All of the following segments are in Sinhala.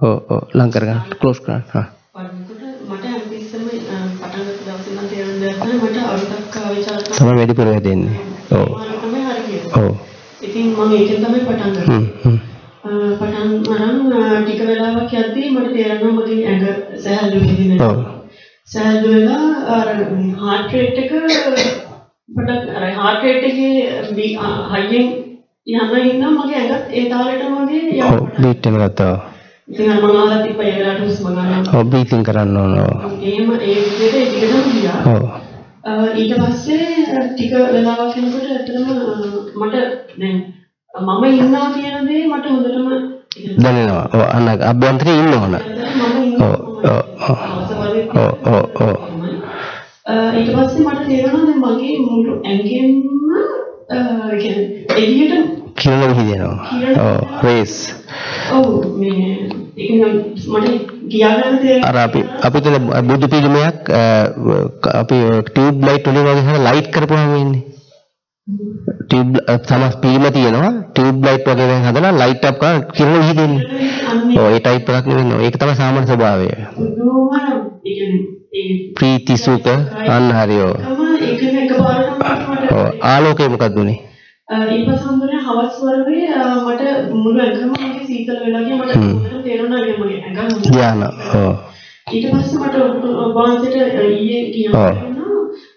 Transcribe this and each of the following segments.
ඔව් ඔව් ලං කරගන්න ක්ලෝස් කරන්න හා. තමයි වැඩිපුර වැදෙන්නේ ඔව්. ඔව්. ඉතින් මම ඒකෙන් තමයි පටන් ගත්තේ. හ්ම් පටන් අරන් ටික වෙලාවක් යද්දී මට තේරෙනවා මගේ ඇඟ සැහැල්ලු වෙන්නේ ඔව්. සැහැල්ලු වෙලා අර හાર્ට් රේට් එක පටන් අර හાર્ට් රේට් එකේ හයියෙන් යන ඉන්න මගේ ඇඟත්. ඒ තාලෙටම වගේ යනවා. බීට් එක ගත්තා. ඉතින් අර මම ආලා තිබ්බ ඒ වෙලාවට හුස්ම ගන්න. ඔව් බීතින් කරන්න ඕන එහෙම ඒ විදිහට ඒ ටිකටම ගියා. ඔව්. ඊට පස්සේ ටික වෙලාවක් යනකොට ඇත්තටම මට දැන් මම ඉන්නවා කියන දේ මට හොඳටම දැනෙනවා. ඔව් අන්න අභ්‍යන්තරේ ඉන්න ඕන. ඔව් ඔව් ඔව් ඉන්නවා ඔව් ඊට පස්සේ මට තේරුණා දැන් මගේ මුළු ඇඟෙන්ම කියන්නේ එළියට? කිරණ විහිදෙනවා ඔව් රේස් ඔව් මේ ඒක නම් මට අර අපි අපි තුන බුදු පිළිමයක් අපි ටියුබ් ලයිට් වලින් වගේ හර ලයිට් කරපුවාම වෙන්නේ ටියුබ් තම පිළිම තියෙනවා. ටියුබ් ලයිට් වගේ දැන් හදලා ලයිට් අප් කරන කිරණ විහිදෙන්නේ ඔව් ඒ ටයිප් එකක් නෙවෙයි ඒක තමයි සාමාන්‍ය ස්වභාවය. බුදුම ඒ කියන්නේ ඒ ප්‍රීති සුඛ අන්න හරියෝ ඒකම එකපාරටම ආලෝකය මොකක්ද උනේ? ඊපසම්බරේ හවස් වරුවේ මට මුළු ඇඟම මගේ සීතල වෙලා ගියා. මට හොඳට තේරුණා ඒ මගේ ඇඟ. ධාන ඔව් ඊට පස්සේ මට වහන්සේට ඊයේ. කියනවා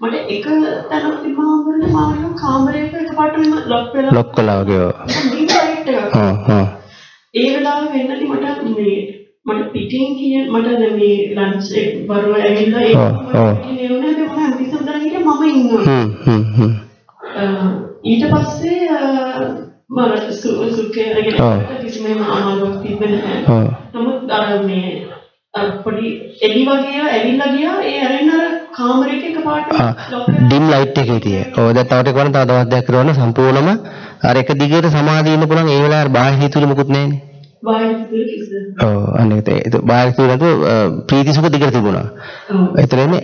මට එක තැනක් තිබ්බම වුණේ මානව කාමරයක එකපාරටම ලොක් වෙලා. ලොක් කළා වගේ හ්ම් ඒ වෙලාවේ වෙන්නදී මට මේ මට පිටින් කිය මට දැන් මේ ලන්ච් එක වරුව ඇවිල්ලා ඒක. ඒ වුණා ඒක මම දැන් හිටියේ මම ඉන්නවා. හ්ම් හ්ම් හ්ම් අ, ඊට පස්සේ අ, මම සු- සුඛය ඔව්. ගැන කිසිම අමාරුවක් තිබෙන්නේ නැහැ. නමුත් අර මේ පොඩි එලි වගේ ඇවිල්ලා ගියා ඒ ඇරෙන්න අර කාමරේක එකපාරට ඩිම් ලයිට් එකේ තියෙ. ඔය දැන් තව ටික වරන් තව දවස් දෙකක් කරවන සම්පූර්ණම අර එක දිගට සමාධිය ඉන්න පුළුවන් ඒ වෙලාවේ බාහිර හිතුවල මුකුත් නැහැනේ. ඔව් අන්න ඒක බාහිර ප්‍රීති සුඛ දිගට තිබුණා. එතනනේ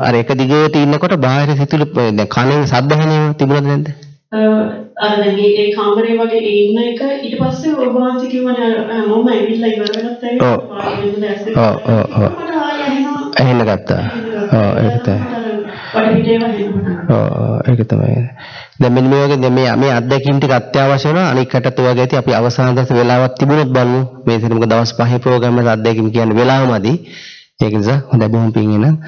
අර එක දිගට ඉන්නකොට බාහිර හිතුවල දැන් කනෙන් සද්ද හැනේම තිබුණද නැද්ද? අර දැන් ඒ කාමරේ වගේ ඉන්න එක ඊට පස්සේ ඔබ වහන්සේ කිව්වනේ හැමෝම ඇවිල්ලා ඉවර වෙනත් ඇයි ඔව්. ඔව්, ඔව්, ඇහෙන්න ගත්තා. ඔව් ඒක තමයි. ඔව් ඒක තමයි. දැන් මෙන්න මේ වගේ දැන් මේ මේ අත්දැකීම් ටික අත්‍යවශ්‍ය වෙනවා. අනික් කටත් ඔය වගේ ඇති අපි අවසාන දවස් වෙලාවක් තිබුණොත් බලමු. මේ සෙනඟ දවස් පහේ ප්‍රෝග්‍රෑම් එක අත්දැකීම් කියන්නේ වෙලාවමදි. ඒක නිසා හොඳයි බොහොම පිං එන.